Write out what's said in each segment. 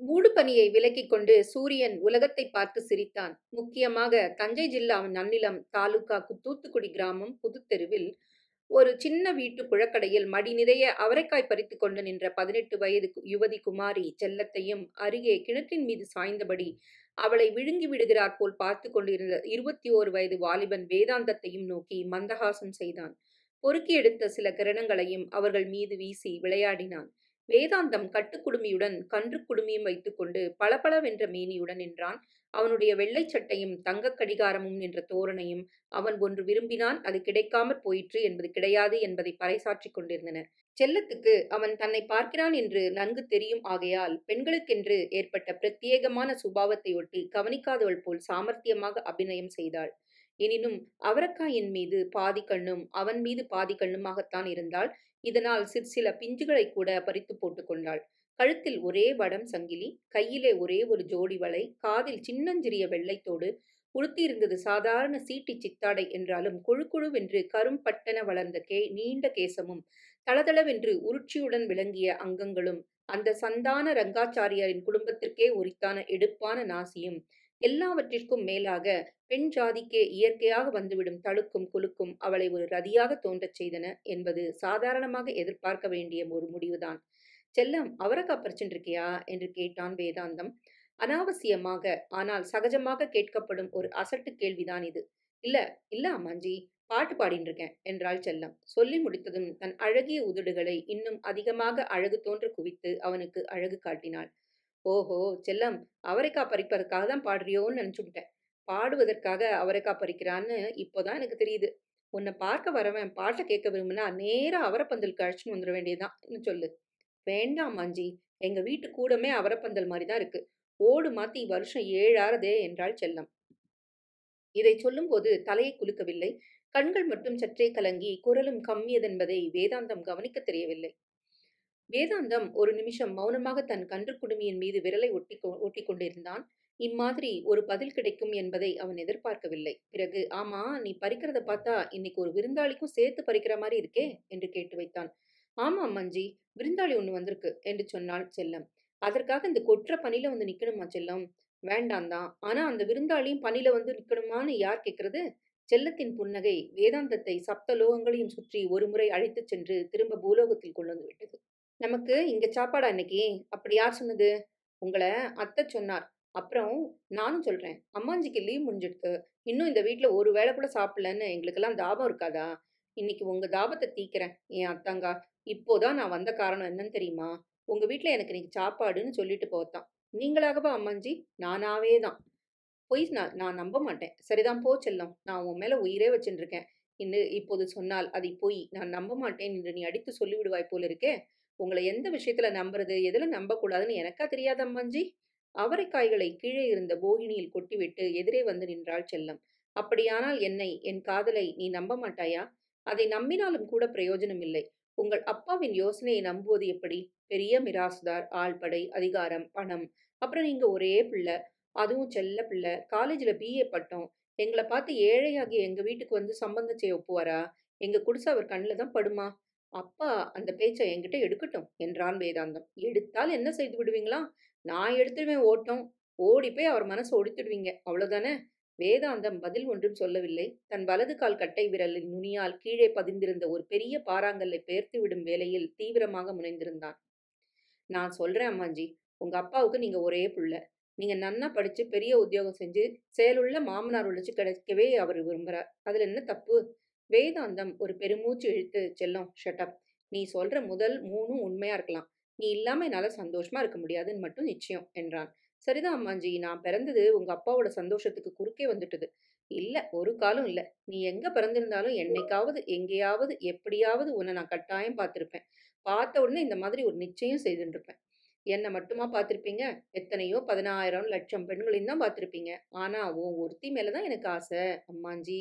மூடுபனியை விலக்கிக் கொண்டு சூரியன் உலகத்தை பார்த்து சிரித்தான். முக்கியமாக தஞ்சை ஜில்லா நன்னிலம் தாலுகா தூத்துக்குடி கிராமம் புதுத்தெருவில் ஒரு சின்ன வீட்டு புழக்கடையில் மடி நிறைய அவரைக்காய் பறித்து கொண்டு நின்ற பதினெட்டு வயது யுவதி குமாரி செல்லத்தையும் அருகே கிணற்றின் மீது சாய்ந்தபடி அவளை விழுங்கி விடுகிறார் போல் பார்த்து கொண்டிருந்த இருபத்தி ஓரு வயது வாலிபன் வேதாந்தத்தையும் நோக்கி மந்தகாசம் செய்தான். பொறுக்கி எடுத்த சில கிரணங்களையும் அவர்கள் மீது வீசி விளையாடினான். வேதாந்தம் கட்டுக்குடுமியுடன் கன்று குடுமியும் வைத்துக்கொண்டு பளபளவென்ற மேனியுடன் நின்றான். அவனுடைய வெள்ளை சட்டையும் தங்கக் கடிகாரமும் என்ற தோரணையும் அவன் ஒன்று விரும்பினான். அது கிடைக்காமற் போயிற்று என்பது கிடையாது என்பதை பறைசாற்றிக் கொண்டிருந்தன. செல்லத்துக்கு அவன் தன்னை பார்க்கிறான் என்று நன்கு தெரியும் ஆகையால் பெண்களுக்கென்று ஏற்பட்ட பிரத்யேகமான சுபாவத்தை ஒட்டி கவனிக்காதவள் போல் சாமர்த்தியமாக அபிநயம் செய்தாள். எனினும் அவரக்காயின் மீது பாதி கண்ணும் அவன் மீது பாதி கண்ணுமாகத்தான் இருந்தால் இதனால் சிற்சில பிஞ்சுகளை கூட பறித்து போட்டுக்கொண்டாள் கழுத்தில் ஒரே வடம் சங்கிலி கையிலே ஒரே ஒரு ஜோடி வலை காதில் சின்னஞ்சிறிய வெள்ளைத்தோடு உடுத்தியிருந்தது சாதாரண சீட்டி சித்தாடை என்றாலும் கொழுக்கொழுவென்று கரும்பட்டன வளர்ந்த கே நீண்ட கேசமும் தளதளவென்று உருட்சியுடன் விளங்கிய அங்கங்களும் அந்த சந்தான ரங்காச்சாரியாரின் குடும்பத்திற்கே உரித்தான எடுப்பான நாசியும் எல்லாவற்றிற்கும் மேலாக பெண் ஜாதிக்கே இயற்கையாக வந்துவிடும் தழுக்கும் குலுக்கும் அவளை ஒரு ரதியாக தோன்றச் செய்தன என்பது சாதாரணமாக எதிர்பார்க்க வேண்டிய ஒரு முடிவுதான். செல்லம் அவரக்காய் பறிச்சுருக்கியா என்று கேட்டான் வேதாந்தம். அனாவசியமாக ஆனால் சகஜமாக கேட்கப்படும் ஒரு அசட்டு கேள்விதான் இது. இல்ல இல்ல அம்மாஞ்சி பாட்டு பாடின்னு இருக்கேன் என்றாள் செல்லம். சொல்லி முடித்ததும் தன் அழகிய உதடுகளை இன்னும் அதிகமாக அழகு தோன்ற குவித்து அவனுக்கு அழகு காட்டினாள். ஓஹோ செல்லம் அவரைக்காய் பறிப்பதற்காக தான் பாடுறியோன்னு நினச்சுக்கிட்டேன். பாடுவதற்காக அவரைக்காய் பறிக்கிறான்னு இப்போதான் எனக்கு தெரியுது. உன்னை பார்க்க வரவன் பாட்டை கேட்க விரும்புனா நேராக அவரப்பந்தலுக்கு அழைச்சின்னு வந்துட வேண்டியதுதான் சொல்லு. வேண்டாம் மாஞ்சி. எங்கள் வீட்டு கூடமே அவரப்பந்தல் மாதிரி தான் இருக்கு. ஓடு மாற்றி வருஷம் ஏழாறதே என்றாள் செல்லம். இதை சொல்லும்போது தலையை குலுக்கவில்லை. கண்கள் மட்டும் சற்றே கலங்கி குரலும் கம்மியதென்பதை வேதாந்தம் கவனிக்க தெரியவில்லை. வேதாந்தம் ஒரு நிமிஷம் மௌனமாக தன் கன்று குடுமியின் மீது விரலை ஒட்டி ஒட்டி கொண்டிருந்தான். இம்மாதிரி ஒரு பதில் கிடைக்கும் என்பதை அவன் எதிர்பார்க்கவில்லை. பிறகு ஆமா நீ பறிக்கிறத பார்த்தா இன்னைக்கு ஒரு விருந்தாளிக்கும் சேர்த்து பறிக்கிற மாதிரி இருக்கே என்று கேட்டு வைத்தான். ஆமாம் அம்மாஞ்சி விருந்தாளி ஒன்று வந்திருக்கு என்று சொன்னாள் செல்லம். அதற்காக இந்த கொற்ற பணியில வந்து நிக்கணுமா செல்லம்? வேண்டாம் தான் ஆனா அந்த விருந்தாளியும் பணியில வந்து நிக்கணுமான்னு யார் கேட்கறது செல்லத்தின் புன்னகை வேதாந்தத்தை சப்த லோகங்களையும் சுற்றி ஒரு முறை அழைத்துச் சென்று திரும்ப பூலோகத்தில் கொண்டு வந்து விட்டது. நமக்கு இங்க சாப்பாடா இன்னைக்கு? அப்படி யார் சொன்னது? உங்களை அத்தை சொன்னார். அப்புறம் நானும் சொல்றேன் அம்மாஞ்சிக்கு லீவ் முடிஞ்சிடுது இன்னும் இந்த வீட்டில் ஒரு வேளை கூட சாப்பிடலன்னு எங்களுக்கெல்லாம் தாபம் இருக்காதா? இன்னைக்கு உங்க தாபத்தை தீக்கிறேன் என் அத்தாங்கா. இப்போதான் நான் வந்த காரணம் என்னன்னு தெரியுமா? உங்க வீட்டில் எனக்கு இன்னைக்கு சாப்பாடுன்னு சொல்லிட்டு போத்தான் நீங்களாகவா அம்மாஞ்சி? நானாவே தான். பொய் நான் நான் நம்ப மாட்டேன். சரிதான் போ செல்லம். நான் உன் மேலே உயிரே வச்சுட்டு இருக்கேன் இன்னு இப்போது சொன்னால் அதை பொய். நான் நம்ப மாட்டேன் என்று நீ அடித்து சொல்லிவிடுவாய் போல இருக்கே. உங்களை எந்த விஷயத்துல நம்புறது எதுல நம்பக்கூடாதுன்னு எனக்கா தெரியாத அம்மாஞ்சி அவரைக்காய்களை கீழே இருந்த போகினியில் கொட்டிவிட்டு எதிரே வந்து நின்றாள் செல்லம். அப்படியானால் என்னை என் காதலை நீ நம்ப மாட்டாயா? அதை நம்பினாலும் கூட பிரயோஜனம் இல்லை. உங்கள் அப்பாவின் யோசனையை நம்புவது எப்படி? பெரிய மிராசுதார் ஆள்படை அதிகாரம் பணம். அப்புறம் நீங்க ஒரே பிள்ளை அதுவும் செல்ல பிள்ளை. காலேஜில் பிஏ பட்டோம். எங்களை பார்த்து ஏழையாகி எங்கள் வீட்டுக்கு வந்து சம்பந்தம் செய்ய ஒப்புவாரா? எங்கள் குடிசை அவர் கண்ணில் தான் படுமா? அப்பா அந்த பேச்சை என்கிட்ட எடுக்கட்டும் என்றான் வேதாந்தம். எடுத்தால் என்ன செய்து விடுவீங்களா? நான் எடுத்துடுவேன் ஓட்டம். ஓடி போய் அவர் மனசை ஒடித்துடுவீங்க. அவ்வளவுதானே? வேதாந்தம் பதில் ஒன்றும் சொல்லவில்லை. தன் வலது கால் கட்டை விரலின் நுனியால் கீழே பதிந்திருந்த ஒரு பெரிய பாறாங்கல்லை பெயர்த்து விடும் வேலையில் தீவிரமாக முனைந்திருந்தான். நான் சொல்றேன் அம்மாஞ்சி உங்க அப்பாவுக்கு நீங்க ஒரே புள்ள. நீங்க நன்னா படிச்சு பெரிய உத்தியோகம் செஞ்சு செயலுள்ள மாமனார் உழைச்சு கிடைக்கவே அவர் விரும்புறார். அதுல என்ன தப்பு? வேதாந்தம் ஒரு பெருமூச்சு இழுத்து செல்லம் ஷட்டப் நீ சொல்ற முதல் மூணும் உண்மையா இருக்கலாம். நீ இல்லாம என்னால சந்தோஷமா இருக்க முடியாதுன்னு மட்டும் நிச்சயம் என்றான். சரிதான் அம்மாஞ்சி நான் பிறந்தது உங்க அப்பாவோட சந்தோஷத்துக்கு குறுக்கே வந்துட்டது. இல்ல ஒரு காலம் இல்ல. நீ எங்க பிறந்திருந்தாலும் என்னைக்காவது எங்கேயாவது எப்படியாவது உன்னை நான் கட்டாயம் பார்த்திருப்பேன். பார்த்த உடனே இந்த மாதிரி ஒரு நிச்சயம் செய்துட்டு என்னை மட்டுமா பார்த்துருப்பீங்க? எத்தனையோ பதினாயிரம் லட்சம் பெண்களையும் தான் பார்த்துருப்பீங்க. ஆனா உன் ஒருத்தி மேலதான் எனக்கு ஆசை அம்மாஞ்சி.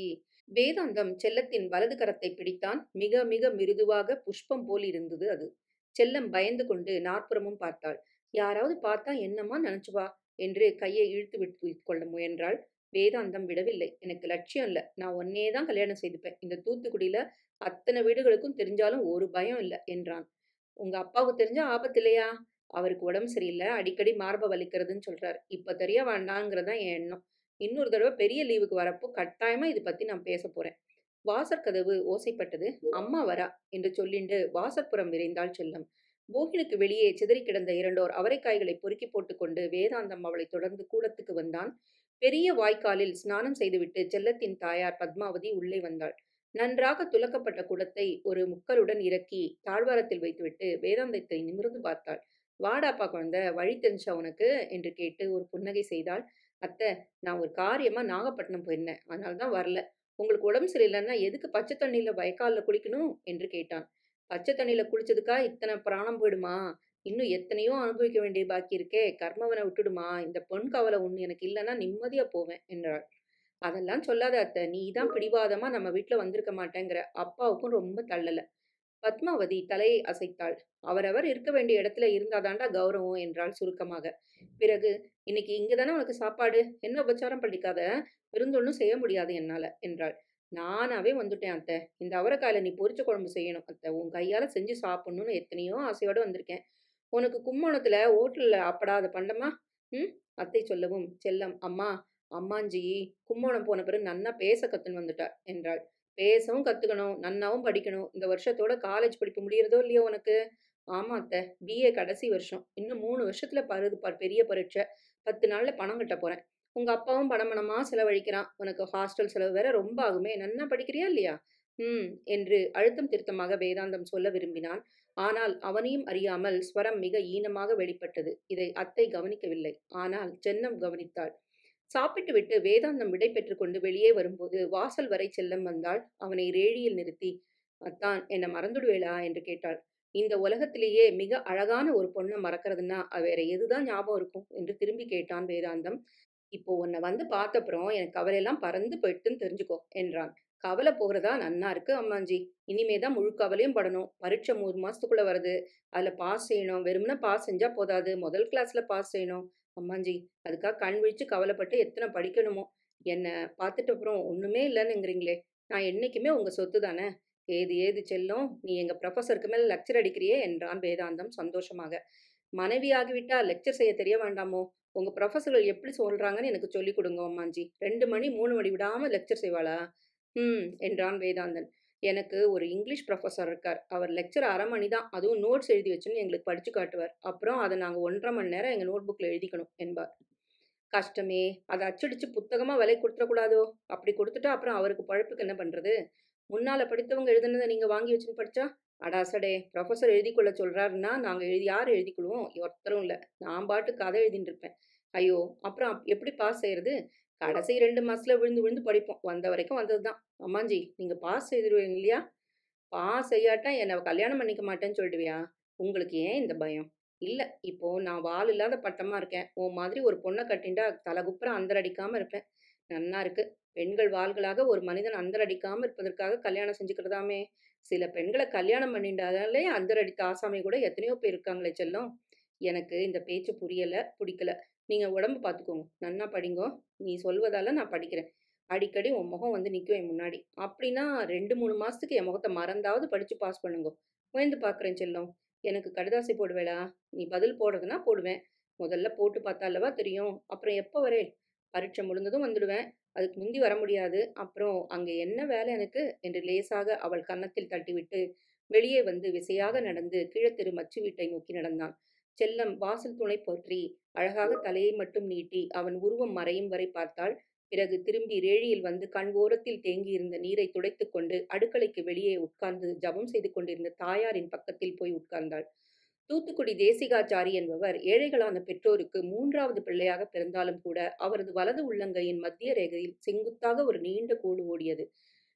வேதாந்தம் செல்லத்தின் வலது கரத்தை பிடித்தான். மிக மிக மிருதுவாக புஷ்பம் போல் இருந்தது அது. செல்லம் பயந்து கொண்டு நாற்புறமும் பார்த்தாள். யாராவது பார்த்தா என்னம்மா நினைச்சுவா? என்று கையை இழுத்து விட்டு கொள்ள முயன்றாள். வேதாந்தம் விடவில்லை. எனக்கு லட்சியம் இல்லை. நான் ஒன்னே தான் கல்யாணம் செய்துப்பேன். இந்த தூத்துக்குடியில அத்தனை வீடுகளுக்கும் தெரிஞ்சாலும் ஒரு பயம் இல்லை என்றான். உங்க அப்பாவுக்கு தெரிஞ்சா ஆபத்து இல்லையா? அவருக்கு உடம்பு சரியில்லை. அடிக்கடி மார்பை வலிக்கிறதுன்னு சொல்றாரு. இப்ப தெரிய வேண்டாங்கிறதான் என் எண்ணம். இன்னொரு தடவை பெரிய லீவுக்கு வரப்போ கட்டாயமாக இது பற்றி நான் பேச போகிறேன் வாசற்கதவு ஓசைப்பட்டது அம்மா வரா என்று சொல்லிண்டு வாசற்புறம் விரைந்தாள் செல்லம். போகினுக்கு வெளியே சிதறி கிடந்த இரண்டோர் அவரைக்காய்களை பொறுக்கி போட்டுக்கொண்டு வேதாந்தம் அவளை தொடர்ந்து கூடத்துக்கு வந்தான். பெரிய வாய்க்காலில் ஸ்நானம் செய்துவிட்டு செல்லத்தின் தாயார் பத்மாவதி உள்ளே வந்தாள். நன்றாக துலக்கப்பட்ட குடத்தை ஒரு முக்கருடன் இறக்கி தாழ்வாரத்தில் வைத்துவிட்டு வேதாந்தத்தை நிமிர்ந்து பார்த்தாள். வாடாப்பா குழந்த வழி தெரிஞ்சா உனக்கு? என்று கேட்டு ஒரு புன்னகை செய்தாள். அத்தை நான் ஒரு காரியமா நாகப்பட்டினம் போயிருந்தேன். அதனால தான் வரல. உங்களுக்கு உடம்பு சரியில்லைன்னா எதுக்கு பச்சை தண்ணியில வயக்காலில் குளிக்கணும்? என்று கேட்டான். பச்சை தண்ணியில குளிச்சதுக்கா இத்தனை பிராணம் போயிடுமா? இன்னும் எத்தனையோ அனுபவிக்க வேண்டிய பாக்கி இருக்கே. கர்மவனை விட்டுடுமா? இந்த பொன் கவலை ஒன்று எனக்கு இல்லைன்னா நிம்மதியா போவேன் என்றாள். அதெல்லாம் சொல்லாத அத்தை. நீ தான் பிடிவாதமா நம்ம வீட்டில் வந்திருக்க மாட்டேங்கிற. அப்பாவுக்கும் ரொம்ப தள்ளலை. பத்மாவதி தலையை அசைத்தாள். அவரவர் இருக்க வேண்டிய இடத்துல இருந்தாதாண்டா கௌரவம் என்றாள் சுருக்கமாக. பிறகு இன்னைக்கு இங்க தானே உனக்கு சாப்பாடு? என்ன உபச்சாரம் பண்ணிக்காத விருந்தொன்னும் செய்ய முடியாது என்னால என்றாள். நானாவே வந்துட்டேன் அத்தை. இந்த அவரைக்காயில நீ பொரிச்ச குழம்பு செய்யணும் அத்தை. உன் கையால செஞ்சு சாப்பிடணும்னு எத்தனையோ ஆசையோட வந்திருக்கேன். உனக்கு கும்போணத்துல ஹோட்டல்ல அப்படாத பண்டமா? ம்? அத்தை சொல்லவும் செல்லம் அம்மா அம்மாஞ்சி கும்போணம் போன பிறகு நன்னா பேச கத்துன்னு வந்துட்டா என்றாள். பேசவும் கற்றுக்கணும் நன்னாவும் படிக்கணும். இந்த வருஷத்தோட காலேஜ் படிப்பு முடியறதோ இல்லையோ உனக்கு? ஆமா அத்தை. பிஏ கடைசி வருஷம். இன்னும் மூணு வருஷத்தில் பருது பார் பெரிய பரீட்சை. பத்து நாளில் பணம் கட்ட போகிறேன் உங்கள் அப்பாவும் பணம் செலவழிக்கிறான். உனக்கு ஹாஸ்டல் செலவு வேற ரொம்ப ஆகுமே. நன்னா படிக்கிறியா இல்லையா? ம் என்று அழுத்தம் திருத்தமாக வேதாந்தம் சொல்ல விரும்பினான். ஆனால் அவனையும் அறியாமல் ஸ்வரம் மிக ஈனமாக வெளிப்பட்டது. இதை அத்தை கவனிக்கவில்லை. ஆனால் சென்னம் கவனித்தாள். சாப்பிட்டு விட்டு வேதாந்தம் விடை கொண்டு வெளியே வரும்போது வாசல் வரை செல்லம் வந்தாள் அவனை ரேழியில் நிறுத்தி. அத்தான் என்னை மறந்துடுவேளா என்று கேட்டாள். இந்த உலகத்திலேயே மிக அழகான ஒரு பொண்ணை மறக்கிறதுனா வேற எதுதான் ஞாபகம் இருக்கும் என்று திரும்பி கேட்டான் வேதாந்தம். இப்போ உன்னை வந்து பார்த்தப்புறம் எனக்கு கவலையெல்லாம் பறந்து போயிட்டுன்னு தெரிஞ்சுக்கோ என்றான். கவலை போகிறதா நன்னா இருக்கு அம்மாஞ்சி. இனிமே தான் முழு கவலையும் படணும். பரீட்சை மூணு மாசத்துக்குள்ள வருது. அதுல பாஸ் செய்யணும். வெறுமனே பாஸ் செஞ்சா போதாது. முதல் கிளாஸ்ல பாஸ் செய்யணும். அம்மாஞ்சி அதுக்காக கண் விழிச்சு கவலைப்பட்டு எத்தனை படிக்கணுமோ. என்னை பார்த்துட்டு அப்புறம் ஒன்றுமே இல்லைன்னுங்கிறீங்களே. நான் என்னைக்குமே உங்கள் சொத்து தானே. ஏது ஏது செல்லும்? நீ எங்கள் ப்ரொஃபஸருக்கு மேலே லெக்சர் அடிக்கிறியே என்றான் வேதாந்தம் சந்தோஷமாக. மனைவி ஆகிவிட்டா லெக்சர் செய்ய தெரிய வேண்டாமோ? உங்கள் ப்ரொஃபஸர்கள் எப்படி சொல்கிறாங்கன்னு எனக்கு சொல்லிக் கொடுங்க அம்மாஞ்சி. ரெண்டு மணி மூணு மணி விடாமல் லெக்சர் செய்வாளா? ம் என்றான் வேதாந்தன். எனக்கு ஒரு இங்கிலீஷ் ப்ரொஃபஸர் இருக்கார். அவர் லெக்சர் அரை மணி தான். அதுவும் நோட்ஸ் எழுதி வச்சுன்னு எங்களுக்கு படித்து காட்டுவார். அப்புறம் அதை நாங்கள் ஒன்றரை மணி நேரம் எங்கள் நோட் புக்கில் எழுதிக்கணும் என்பார். கஷ்டமே அதை அச்சடிச்சு புத்தகமாக விலை கொடுத்துடக்கூடாதோ? அப்படி கொடுத்துட்டா அப்புறம் அவருக்கு பழப்புக்கு என்ன பண்ணுறது முன்னால் படித்தவங்க எழுதுனதை நீங்கள் வாங்கி வச்சுன்னு படித்தா அடாசடே ப்ரொஃபஸர் எழுதி கொள்ள சொல்கிறாருன்னா நாங்கள் எழுதி யார் எழுதிக்கொள்வோம் ஒருத்தரும் இல்லை. நான் பாட்டு கதை எழுதிட்டு இருப்பேன். ஐயோ அப்புறம் எப்படி பாஸ் செய்கிறது கடைசி ரெண்டு மாசத்துல விழுந்து விழுந்து படிப்போம். வந்த வரைக்கும் வந்தது தான் அம்மாஞ்சி நீங்கள் பாஸ் செய்திருவீங்க இல்லையா? பாஸ் செய்யாட்டா என்னை கல்யாணம் பண்ணிக்க மாட்டேன்னு சொல்லிடுவியா? உங்களுக்கு ஏன் இந்த பயம்? இல்லை இப்போ நான் வால் இல்லாத பட்டமா இருக்கேன். உன் மாதிரி ஒரு பொண்ணை கட்டிண்டா தலகுப்புறம் அந்தரடிக்காம இருப்பேன். நன்னா இருக்கு. பெண்கள் வாள்களாக ஒரு மனிதன் அந்தரடிக்காம இருப்பதற்காக கல்யாணம் செஞ்சுக்கிறதாமே. சில பெண்களை கல்யாணம் பண்ணிட்டாலே அந்தரடித்த ஆசாமி கூட எத்தனையோ பேர் இருக்காங்களே செல்லும். எனக்கு இந்த பேச்சு புரியல பிடிக்கல. நீங்கள் உடம்பு பார்த்துக்கோங்க நன்னா படிங்கோ. நீ சொல்வதால நான் படிக்கிறேன். அடிக்கடி உன் முகம் வந்து நிற்கும் என் முன்னாடி. அப்படின்னா ரெண்டு மூணு மாதத்துக்கு என் முகத்தை மறந்தாவது படித்து பாஸ் பண்ணுங்க. முயந்து பார்க்குறேன் செல்லம். எனக்கு கடுதாசி போடுவேளா நீ பதில் போடுறதுனா போடுவேன். முதல்ல போட்டு பார்த்தா அல்லவா தெரியும். அப்புறம் எப்போ வரேன் பரீட்சை முடிந்ததும் வந்துடுவேன். அதுக்கு முந்தி வர முடியாது. அப்புறம் அங்கே என்ன வேலை எனக்கு? என்று லேசாக அவள் கன்னத்தில் தட்டிவிட்டு வெளியே வந்து விசையாக நடந்து கீழத்திரு மச்சு வீட்டை நோக்கி நடந்தான். செல்லம் வாசல் துணை போற்றி. அழகாக தலையை மட்டும் நீட்டி அவன் உருவம் மறையும் வரை பார்த்தாள். பிறகு திரும்பி ரேழியில் வந்து கண் ஓரத்தில் தேங்கியிருந்த நீரை துடைத்துக் கொண்டு அடுக்கலைக்கு வெளியே உட்கார்ந்து ஜபம் செய்து கொண்டிருந்த தாயாரின் பக்கத்தில் போய் உட்கார்ந்தாள். தூத்துக்குடி தேசிகாச்சாரி என்பவர் ஏழைகளான பெற்றோருக்கு மூன்றாவது பிள்ளையாக பிறந்தாலும் கூட அவரது வலது உள்ளங்கையின் மத்திய ரேகையில் செங்குத்தாக ஒரு நீண்ட கோடு ஓடியது.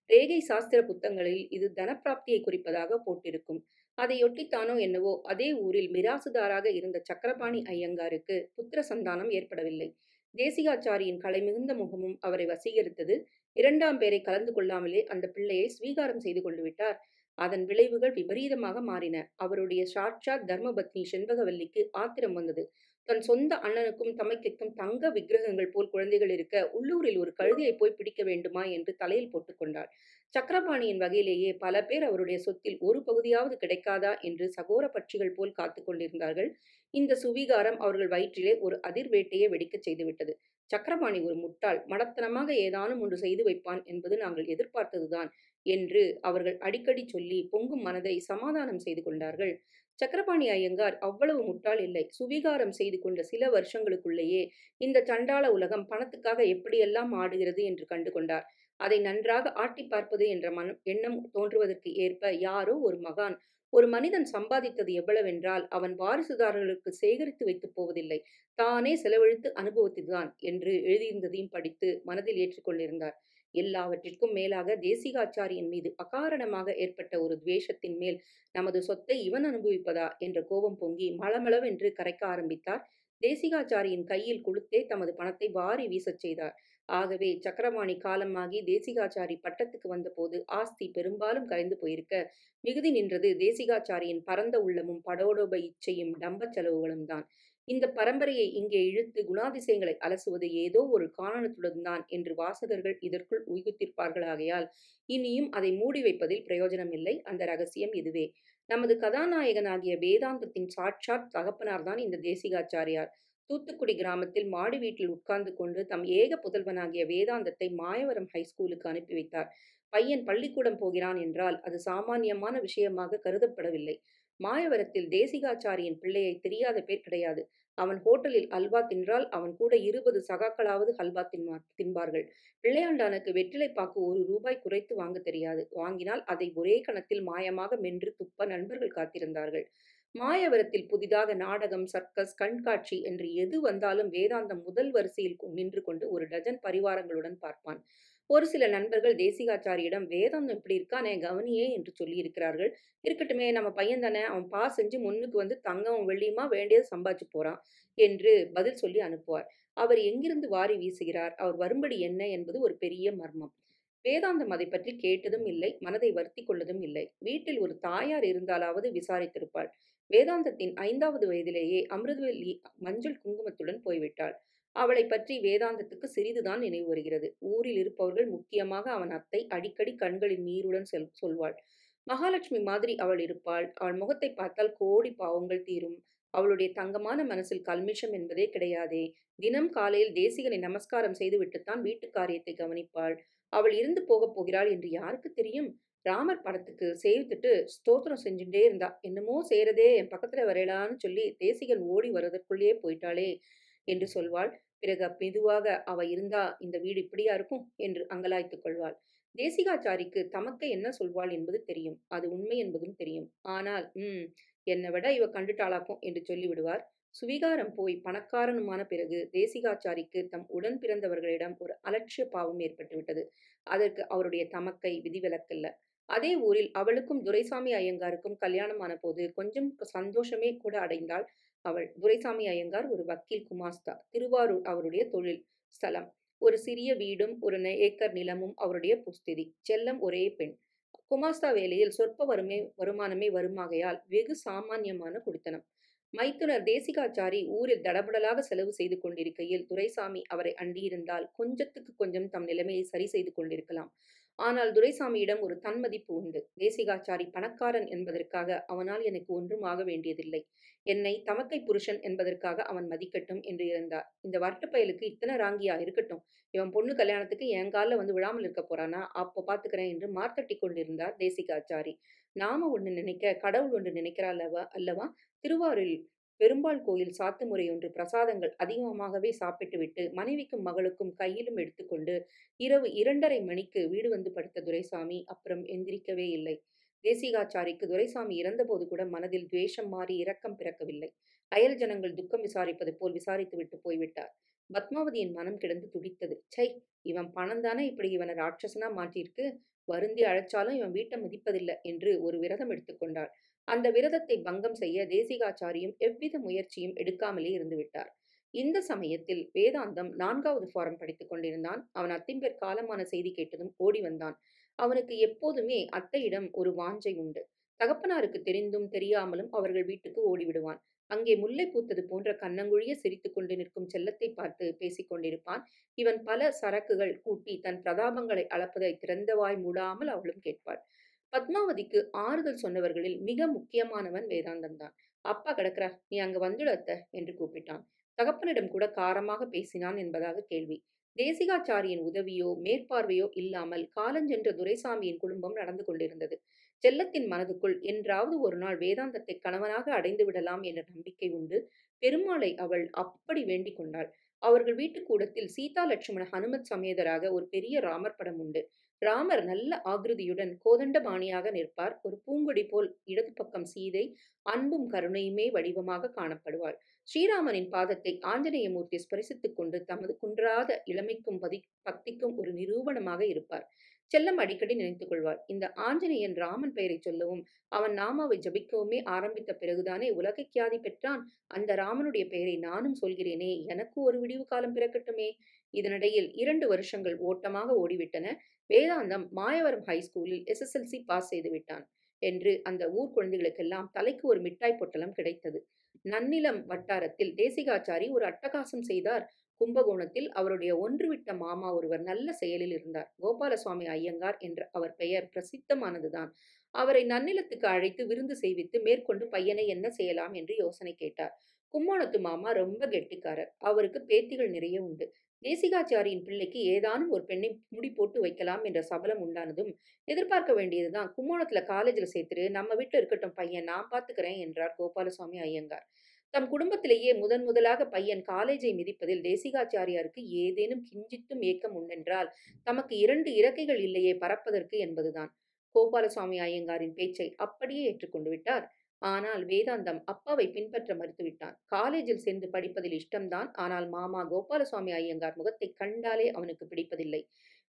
ரேகை சாஸ்திர புத்தகங்களில் இது தனப்பிராப்தியை குறிப்பதாக போட்டிருக்கும். அதையொட்டித்தானோ என்னவோ அதே ஊரில் மிராசுதாராக இருந்த சக்கரபாணி ஐயங்காருக்கு புத்திர சந்தானம் ஏற்படவில்லை. தேசிகாச்சாரியின் கலை மிகுந்த முகமும் அவரை வசீகரித்தது. இரண்டாம் பேரை கலந்து கொள்ளாமலே அந்த பிள்ளையை ஸ்வீகாரம் செய்து கொண்டு விட்டார். அதன் விளைவுகள் விபரீதமாக மாறின. அவருடைய சாட்சாத் தர்மபத்னி செண்பகவல்லிக்கு ஆத்திரம் வந்தது. தன் சொந்த அண்ணனுக்கும் தமைக்கும் தங்க விக்கிரகங்கள் போல் குழந்தைகள் இருக்க உள்ளூரில் ஒரு கழுதையை போய் பிடிக்க வேண்டுமா என்று தலையில் போட்டுக்கொண்டார் சக்கரபாணியின் வகையிலேயே பல பேர் அவருடைய சொத்தில் ஒரு பகுதியாவது கிடைக்காதா என்று சகோர பட்சிகள் போல் காத்து கொண்டிருந்தார்கள். இந்த சுவீகாரம் அவர்கள் வயிற்றிலே ஒரு அதிர்வேட்டையை வெடிக்கச் செய்துவிட்டது. சக்கரபாணி ஒரு முட்டாள். மடத்தனமாக ஏதானும் ஒன்று செய்து வைப்பான் என்பது நாங்கள் எதிர்பார்த்ததுதான் என்று அவர்கள் அடிக்கடி சொல்லி பொங்கும் மனதை சமாதானம் செய்து கொண்டார்கள். சக்கரபாணி ஐயங்கார் அவ்வளவு முட்டாள் இல்லை. சுவீகாரம் செய்து கொண்ட சில வருஷங்களுக்குள்ளேயே இந்த சண்டாள உலகம் பணத்துக்காக எப்படியெல்லாம் ஆடுகிறது என்று கண்டு கொண்டார். அதை நன்றாக ஆட்டி பார்ப்பது என்ற மனம் எண்ணம் தோன்றுவதற்கு ஏற்ப யாரோ ஒரு மகான் ஒரு மனிதன் சம்பாதித்தது எவ்வளவென்றால் அவன் வாரிசுதாரர்களுக்கு சேகரித்து வைத்துப் போவதில்லை. தானே செலவழித்து அனுபவித்துதான் என்று எழுதியிருந்ததையும் படித்து மனதில் ஏற்றுக்கொண்டிருந்தார் எல்லாவற்றிற்கும் மேலாக தேசிகாச்சாரியின் மீது அகாரணமாக ஏற்பட்ட ஒரு துவேஷத்தின் மேல் நமது சொத்தை இவன் அனுபவிப்பதா என்ற கோபம் பொங்கி மளமளவென்று கரைக்க ஆரம்பித்தார். தேசிகாச்சாரியின் கையில் கொடுத்தே தமது பணத்தை வாரி வீசச் செய்தார். ஆகவே சக்கரபாணி காலமாகி தேசிகாச்சாரி பட்டத்துக்கு வந்தபோது ஆஸ்தி பெரும்பாலும் கரைந்து போயிருக்க. மிகுதி நின்றது தேசிகாச்சாரியின் பரந்த உள்ளமும் படோடோப இச்சையும் டம்பச் செலவுகளும் தான். இந்த பரம்பரையை இங்கே இழுத்து குணாதிசயங்களை அலசுவது ஏதோ ஒரு காரணத்துடன் தான் என்று வாசகர்கள் இதற்குள் உய்குத்திருப்பார்களாகையால் இனியும் அதை மூடி வைப்பதில் பிரயோஜனமில்லை அந்த ரகசியம் இதுவே. நமது கதாநாயகனாகிய வேதாந்தத்தின் சாட்சாத் தகப்பனார்தான் இந்த தேசிகாச்சாரியார். தூத்துக்குடி கிராமத்தில் மாடி வீட்டில் உட்கார்ந்து கொண்டு தம் ஏக புதல்வனாகிய வேதாந்தத்தை மாயவரம் ஹைஸ்கூலுக்கு அனுப்பி வைத்தார். பையன் பள்ளிக்கூடம் போகிறான் என்றால் அது சாமானியமான விஷயமாக கருதப்படவில்லை. மாயவரத்தில் தேசிகாச்சாரியின் பிள்ளையை தெரியாத பேர் கிடையாது. அவன் ஹோட்டலில் அல்வா தின்றால் அவன் கூட இருபது சகாக்களாவது ஹல்வா தின்மா தின்பார்கள். பிள்ளையாண்டானுக்கு வெற்றிலை பாக்கு ஒரு ரூபாய் குறைத்து வாங்க தெரியாது. வாங்கினால் அதை ஒரே கணத்தில் மாயமாக மென்று துப்ப நண்பர்கள் காத்திருந்தார்கள். மாயவரத்தில் புதிதாக நாடகம் சர்க்கஸ் கண்காட்சி என்று எது வந்தாலும் வேதாந்தம் முதல் வரிசையில் நின்று கொண்டு ஒரு டஜன் பரிவாரங்களுடன் பார்ப்பான். ஒரு சில நண்பர்கள் தேசிகாச்சாரியிடம் வேதாந்தம் இப்படி இருக்கானே கவனியே என்று சொல்லியிருக்கிறார்கள். இருக்கட்டுமே நம்ம பையன் தானே அவன் பா செஞ்சு முன்னுக்கு வந்து தங்கம் வெள்ளியுமா வேண்டியது சம்பாதிச்சு போறான் என்று பதில் சொல்லி அனுப்புவார். அவர் எங்கிருந்து வாரி வீசுகிறார்? அவர் வரும்படி என்ன என்பது ஒரு பெரிய மர்மம். வேதாந்தம் அதை பற்றி கேட்டதும் இல்லை மனதை வருத்தி கொள்ளதும் இல்லை. வீட்டில் ஒரு தாயார் இருந்தாலாவது விசாரித்திருப்பாள். வேதாந்தத்தின் ஐந்தாவது வயதிலேயே அமிர்தவல்லி மஞ்சள் குங்குமத்துடன் போய்விட்டாள். அவளை பற்றி வேதாந்தத்துக்கு சிறிதுதான் நினைவு வருகிறது. ஊரில் இருப்பவர்கள் முக்கியமாக அவன் அத்தை அடிக்கடி கண்களின் நீருடன் செல் சொல்வாள். மகாலட்சுமி மாதிரி அவள் இருப்பாள். அவள் முகத்தை பார்த்தால் கோடி பாவங்கள் தீரும். அவளுடைய தங்கமான மனசில் கல்மிஷம் என்பதே கிடையாதே. தினம் காலையில் தேசிகனை நமஸ்காரம் செய்துவிட்டுத்தான் வீட்டு காரியத்தை கவனிப்பாள். அவள் இருந்து போகப் போகிறாள் என்று யாருக்கு தெரியும்? ராமர் படத்துக்கு சேவித்துட்டு ஸ்தோத்திரம் செஞ்சுட்டே இருந்தா. என்னமோ செய்யறதே என் பக்கத்துல வரையலான்னு சொல்லி தேசிகன் ஓடி வர்றதற்குள்ளேயே போயிட்டாளே என்று சொல்வாள். பிறகு மெதுவாக அவ இருந்தா இந்த வீடு இப்படியா இருக்கும்? என்று அங்கலாய்த்துக் கொள்வாள். தேசிகாச்சாரிக்கு தமக்கை என்ன சொல்வாள் என்பது தெரியும். அது உண்மை என்பதும் தெரியும். ஆனால் ம் என்னை விட இவ கண்டுட்டாளாக்கும் என்று சொல்லிவிடுவார். சுவிகாரம் போய் பணக்காரனுமான பிறகு தேசிகாச்சாரிக்கு தம் உடன் பிறந்தவர்களிடம் ஒரு அலட்சிய பாவம் ஏற்பட்டுவிட்டது. அதற்கு அவருடைய தமக்கை விதிவிலக்கல்ல. அதே ஊரில் அவளுக்கும் துரைசாமி ஐயங்காருக்கும் கல்யாணமான போது கொஞ்சம் சந்தோஷமே கூட அடைந்தாள் அவள். துரைசாமி ஐயங்கார் ஒரு வக்கீல் குமாஸ்தா. திருவாரூர் அவருடைய தொழில் ஸ்தலம். ஒரு சிறிய வீடும் ஒரு ஏக்கர் நிலமும் அவருடைய புஸ்திதி. செல்லம் ஒரே பெண். குமாஸ்தா வேலையில் சொற்ப வறுமை வருமானமே வருமாகையால் வெகு சாமானியமான குடித்தனம். மைத்துனர் தேசிகாச்சாரி ஊரில் தடபடலாக செலவு செய்து கொண்டிருக்கையில் துரைசாமி அவரை அண்டியிருந்தால் கொஞ்சத்துக்கு கொஞ்சம் தம் நிலைமையை சரி செய்து கொண்டிருக்கலாம். ஆனால் துரைசாமியிடம் ஒரு தன்மதிப்பு உண்டு. தேசிகாச்சாரி பணக்காரன் என்பதற்காக அவனால் எனக்கு ஒன்றும் ஆக வேண்டியதில்லை. என்னை தமக்கை புருஷன் என்பதற்காக அவன் மதிக்கட்டும் என்று இருந்தார். இந்த வர்ட்ட பயலுக்கு இத்தனை ராங்கியா இருக்கட்டும். இவன் பொண்ணு கல்யாணத்துக்கு என் காலில் வந்து விழாமல் இருக்க போறானா? அப்போ பார்த்துக்கிறேன் என்று மார்த்தட்டி கொண்டிருந்தார் தேசிகாச்சாரி. நாம ஒன்று நினைக்க கடவுள் ஒன்று நினைக்கிறாள் அல்லவா? அல்லவா? திருவாரூரில் பெரும்பாள் கோயில் சாத்து முறை ஒன்று பிரசாதங்கள் அதிகமாகவே சாப்பிட்டுவிட்டு மனைவிக்கும் மகளுக்கும் கையிலும் எடுத்துக்கொண்டு இரவு இரண்டரை மணிக்கு வீடு வந்து படுத்த துரைசாமி அப்புறம் எந்திரிக்கவே இல்லை. தேசிகாச்சாரிக்கு துரைசாமி இறந்தபோது கூட மனதில் துவேஷம் மாறி இரக்கம் பிறக்கவில்லை. அயல் ஜனங்கள் துக்கம் விசாரிப்பது போல் விசாரித்துவிட்டு போய்விட்டார். பத்மாவதியின் மனம் கிடந்து துடித்தது. சை இவன் பணம் தானே இப்படி இவனை ராட்சசனா மாற்றியிருக்கு? வருந்தி அழைச்சாலும் இவன் வீட்டை மதிப்பதில்லை என்று ஒரு விரதம் எடுத்துக்கொண்டாள். அந்த விரதத்தை பங்கம் செய்ய தேசிகாச்சாரியும் எவ்வித முயற்சியும் எடுக்காமலே இருந்துவிட்டார் இந்த சமயத்தில் வேதாந்தம் நான்காவது ஃபாரம் படித்துக் கொண்டிருந்தான். அவன் அத்திம்பேர் காலமான செய்தி கேட்டதும் ஓடி வந்தான். அவனுக்கு எப்போதுமே அத்தையிடம் ஒரு வாஞ்சை உண்டு. தகப்பனாருக்கு தெரிந்தும் தெரியாமலும் அவர்கள் வீட்டுக்கு ஓடிவிடுவான் அங்கே முல்லை பூத்தது போன்ற கண்ணங்குழிய சிரித்துக் கொண்டு நிற்கும் செல்லத்தை பார்த்து பேசிக் கொண்டிருப்பான். இவன் பல சரக்குகள் கூட்டி தன் பிரதாபங்களை அளப்பதை திறந்தவாய் மூடாமல் அவளும் கேட்பாள். பத்மாவதிக்கு ஆறுதல் சொன்னவர்களில் மிக முக்கியமானவன் வேதாந்தன் தான். அப்பா கிடக்கிறார் நீ அங்க வந்துடு அத்த என்று கூப்பிட்டான். தகப்பனிடம் கூட காரமாக பேசினான் என்பதாக கேள்வி. தேசிகாச்சாரியின் உதவியோ மேற்பார்வையோ இல்லாமல் காலஞ்சென்ற துரைசாமியின் குடும்பம் நடந்து கொண்டிருந்தது. செல்லத்தின் மனதுக்குள் என்றாவது ஒரு நாள் வேதாந்தத்தை கணவனாக அடைந்து விடலாம் என்ற நம்பிக்கை உண்டு. பெருமாளை அவள் அப்படி வேண்டிக் கொண்டாள். அவர்கள் வீட்டு கூடத்தில் சீதா லட்சுமண ஹனுமத் சமேதராக ஒரு பெரிய ராமர் படம் உண்டு. ராமர் நல்ல ஆகிருதியுடன் கோதண்டபாணியாக நிற்பார். ஒரு பூங்குடி போல் இடது பக்கம் சீதை அன்பும் கருணையுமே வடிவமாக காணப்படுவாள் ஸ்ரீராமனின் பாதத்தை ஆஞ்சநேயமூர்த்தி ஸ்பரிசித்துக் கொண்டு தமது குன்றாத இளமைக்கும் பதி பக்திக்கும் ஒரு நிரூபணமாக இருப்பார். செல்லம் அடிக்கடி நினைத்துக் கொள்வார் இந்த ஆஞ்சநேயன் ராமன் பெயரை சொல்லவும் அவன் நாமாவை ஜபிக்கவுமே ஆரம்பித்த பிறகுதானே உலகை கியாதி பெற்றான்? அந்த ராமனுடைய பெயரை நானும் சொல்கிறேனே எனக்கு ஒரு விடிவு காலம் பிறக்கட்டுமே. இதனிடையில் இரண்டு வருஷங்கள் ஓட்டமாக ஓடிவிட்டன. வேதாந்தம் மாயவரம் ஹைஸ்கூலில் எஸ்எஸ்எல்சி பாஸ் செய்து விட்டான் என்று அந்த ஊர் குழந்தைகளுக்கெல்லாம் தலைக்கு ஒரு மிட்டாய் பொட்டலம் கிடைத்தது. நன்னிலம் வட்டாரத்தில் தேசிகாச்சாரி ஒரு அட்டகாசம் செய்தார். கும்பகோணத்தில் அவருடைய ஒன்றுவிட்ட மாமா ஒருவர் நல்ல செயலில் இருந்தார். கோபாலசுவாமி ஐயங்கார் என்ற அவர் பெயர் பிரசித்தமானதுதான். அவரை நன்னிலத்துக்கு அழைத்து விருந்து செய்வித்து மேற்கொண்டு பையனை என்ன செய்யலாம் என்று யோசனை கேட்டார். கும்போணத்து மாமா ரொம்ப கெட்டிக்காரர். அவருக்கு பேத்திகள் நிறைய உண்டு. தேசிகாச்சாரியின் பிள்ளைக்கு ஏதானும் ஒரு பெண்ணை முடி போட்டு வைக்கலாம் என்ற சபலம் உண்டானதும் எதிர்பார்க்க வேண்டியதுதான். கும்போணத்துல காலேஜில் சேர்த்துட்டு நம்ம வீட்டில் இருக்கட்டும் பையன் நான் பார்த்துக்கிறேன் என்றார் கோபாலசுவாமி ஐயங்கார். தம் குடும்பத்திலேயே முதன் முதலாக பையன் காலேஜை மிதிப்பதில் தேசிகாச்சாரியாருக்கு ஏதேனும் கிஞ்சித்தும் ஏக்கம் உண்டென்றால் தமக்கு இரண்டு இறக்கைகள் இல்லையே பறப்பதற்கு என்பதுதான். கோபாலசுவாமி ஐயங்காரின் பேச்சை அப்படியே ஏற்றுக்கொண்டு விட்டார். ஆனால் வேதாந்தம் அப்பாவை பின்பற்ற மறுத்துவிட்டான். காலேஜில் சேர்ந்து படிப்பதில் இஷ்டம்தான். ஆனால் மாமா கோபாலசுவாமி ஐயங்கார் முகத்தை கண்டாலே அவனுக்கு பிடிப்பதில்லை.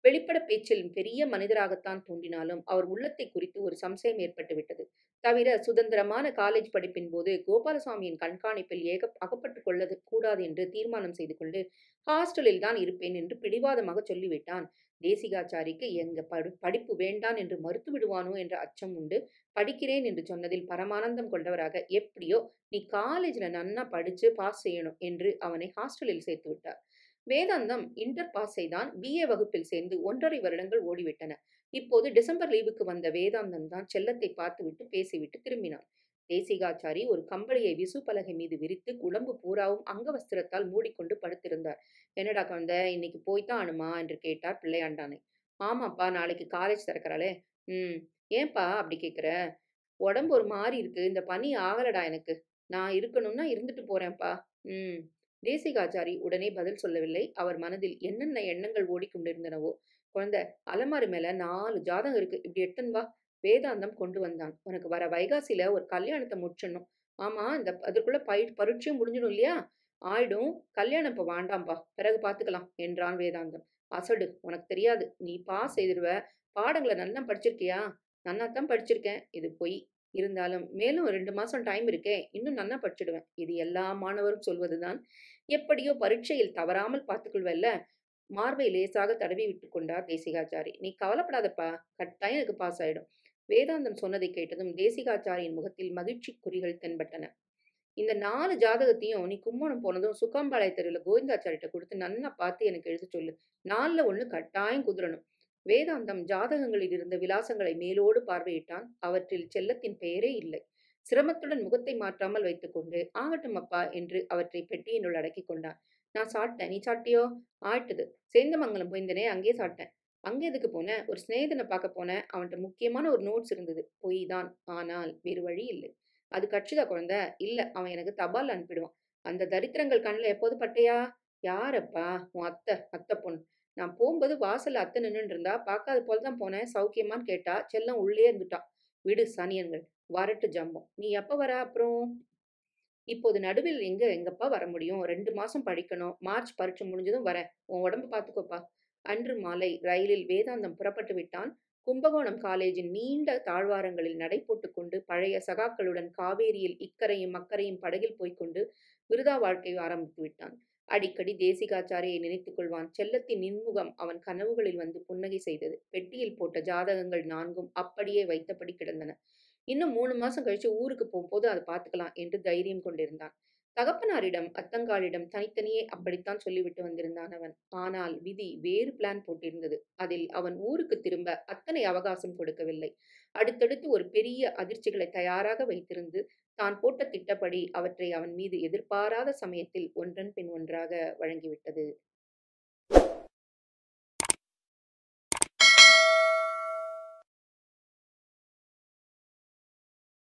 வெளிப்பட பேச்சில் பெரிய மனிதராகத்தான் தோன்றினாலும் அவர் உள்ளத்தை குறித்து ஒரு சம்சயம் ஏற்பட்டுவிட்டது தவிர சுதந்திரமான காலேஜ் படிப்பின் போது கோபாலசுவாமியின் கண்காணிப்பில் ஏக அகப்பட்டுக் கொள்ளது கூடாது என்று தீர்மானம் செய்து கொண்டு ஹாஸ்டலில் தான் இருப்பேன் என்று பிடிவாதமாக சொல்லிவிட்டான். தேசிகாச்சாரிக்கு எங்க படு படிப்பு வேண்டான் என்று மறுத்து விடுவானோ என்ற அச்சம் உண்டு. படிக்கிறேன் என்று சொன்னதில் பரமானந்தம் கொண்டவராக எப்படியோ நீ காலேஜில் நன்னா படிச்சு பாஸ் செய்யணும் என்று அவனை ஹாஸ்டலில் சேர்த்து விட்டார். வேதாந்தம் இன்டர் பாஸ் செய்தான் பிஏ வகுப்பில் சேர்ந்து ஒன்றரை வருடங்கள் ஓடிவிட்டன. இப்போது டிசம்பர் லீவுக்கு வந்த வேதாந்தம் தான் செல்லத்தை பார்த்துவிட்டு பேசிவிட்டு திரும்பினான். தேசிகாச்சாரி ஒரு கம்பளியை விசு பலகை மீது விரித்து குழம்பு பூராவும் அங்கவஸ்திரத்தால் மூடிக்கொண்டு படுத்திருந்தார். என்னடா குழந்த இன்னைக்கு போய்த்தான் அனுமா என்று கேட்டார் பிள்ளையாண்டானை. ஆமாப்பா நாளைக்கு காலேஜ் திறக்கிறாளே. ம் ஏன்பா அப்படி கேட்குற உடம்பு ஒரு மாதிரி இருக்கு இந்த பனி ஆகலடா எனக்கு. நான் இருக்கணும்னா இருந்துட்டு போறேன்ப்பா ம். தேசிகாச்சாரி உடனே பதில் சொல்லவில்லை. அவர் மனதில் என்னென்ன எண்ணங்கள் ஓடிக்கொண்டிருந்தனவோ குழந்தை அலமாரி மேல நாலு ஜாதகம் இருக்கு. இப்படி எட்டன் வா. வேதாந்தம் கொண்டு வந்தான். உனக்கு வர வைகாசியில ஒரு கல்யாணத்தை முடிச்சிடணும். ஆமா இந்த அதுக்குள்ள பயிர் பரீட்சையும் முடிஞ்சிடும் இல்லையா? ஆயிடும். கல்யாணம் இப்ப வேண்டாம்பா பிறகு பார்த்துக்கலாம் என்றான் வேதாந்தம். அசடு. உனக்கு தெரியாது. நீ பாஸ் செய்திருவ. பாடங்களை நல்லா படிச்சிருக்கியா? நன்னாத்தான் படிச்சிருக்கேன். இது பொய். இருந்தாலும் மேலும் ரெண்டு மாசம் டைம் இருக்கே. இன்னும் நல்லா படிச்சிடுவேன். இது எல்லா மாணவரும் சொல்வதுதான். எப்படியோ பரீட்சையில் தவறாமல் பார்த்துக்கொள்வல்ல. மார்பை லேசாக தடவி விட்டு கொண்டார் தேசிகாச்சாரி. நீ கவலைப்படாதப்பா கட்டாயம் எனக்கு பாஸ் ஆயிடும். வேதாந்தம் சொன்னதை கேட்டதும் தேசிகாச்சாரியின் முகத்தில் மகிழ்ச்சி குறிகள் தென்பட்டன. இந்த நாலு ஜாதகத்தையும் நீ கும்போணம் போனதும் சுக்கம்பாளைய தெருவில் கோவிந்தாச்சாரிட்ட கொடுத்து நன்னா பார்த்து எனக்கு எழுத சொல்லு. நாலில் ஒன்று கட்டாயம் குதிரணும். வேதாந்தம் ஜாதகங்களில் இருந்த விலாசங்களை மேலோடு பார்வையிட்டான். அவற்றில் செல்லத்தின் பெயரே இல்லை. சிரமத்துடன் முகத்தை மாற்றாமல் வைத்துக்கொண்டு ஆகட்டும் அப்பா என்று அவற்றை பெட்டியினுள் அடக்கி கொண்டான். நான் சாப்பிட்டேன். நீ சாப்பிட்டியோ? ஆட்டுது சேந்தமங்கலம் போயிருந்தனே அங்கேயே சாப்பிட்டேன். அங்கே எதுக்கு போனேன் ஒரு சிநேகிதனை பார்க்க போனேன் அவன்கிட்ட முக்கியமான ஒரு நோட்ஸ் இருந்தது. பொய் தான். ஆனால் வேறு வழி இல்லை. அது கட்சிதா குழந்த. இல்லை அவன் எனக்கு தபால் அனுப்பிடுவான். அந்த தரித்திரங்கள் கண்ணில் எப்போது பட்டையா? யாரப்பா? உன் அத்தை. அத்தை பொண்ணு. நான் போகும்போது வாசல்ல அத்தை நின்றுருந்தா இருந்தா பார்க்காத போல தான் போனேன். சௌக்கியமான்னு கேட்டா செல்லம் உள்ளே இருந்துட்டான். விடு சனியன்கள். வரட்டு ஜம்பம். நீ எப்போ வர அப்புறம்? இப்போது நடுவில் எங்க எங்கப்பா வர முடியும்? ரெண்டு மாசம் படிக்கணும். மார்ச் பரீட்சை முடிஞ்சதும் வர உன் உடம்பு பார்த்துக்கோப்பா அன்று மாலை ரயிலில் வேதாந்தம் புறப்பட்டு விட்டான். கும்பகோணம் காலேஜின் நீண்ட தாழ்வாரங்களில் நடை போட்டுக்கொண்டு பழைய சகாக்களுடன் காவேரியில் இக்கரையும் அக்கரையும் படகில் போய்க்கொண்டு விருதா வாழ்க்கை ஆரம்பித்து விட்டான். அடிக்கடி தேசிகாச்சாரியை நினைத்துக் கொள்வான். செல்லத்தின் இன்முகம் அவன் கனவுகளில் வந்து புன்னகை செய்தது. பெட்டியில் போட்ட ஜாதகங்கள் நான்கும் அப்படியே வைத்தபடி கிடந்தன. இன்னும் மூணு மாசம் கழிச்சு ஊருக்கு போகும்போது அதை பார்த்துக்கலாம் என்று தைரியம் கொண்டிருந்தான். தகப்பனாரிடம் அத்தங்காளிடம் தனித்தனியே அப்படித்தான் சொல்லிவிட்டு வந்திருந்தான் அவன். ஆனால் விதி வேறு பிளான் போட்டிருந்தது. அதில் அவன் ஊருக்கு திரும்ப அத்தனை அவகாசம் கொடுக்கவில்லை. அடுத்தடுத்து ஒரு பெரிய அதிர்ச்சிகளை தயாராக வைத்திருந்து தான் போட்ட திட்டப்படி அவற்றை அவன் மீது எதிர்பாராத சமயத்தில் ஒன்றன் பின் ஒன்றாக வழங்கிவிட்டது.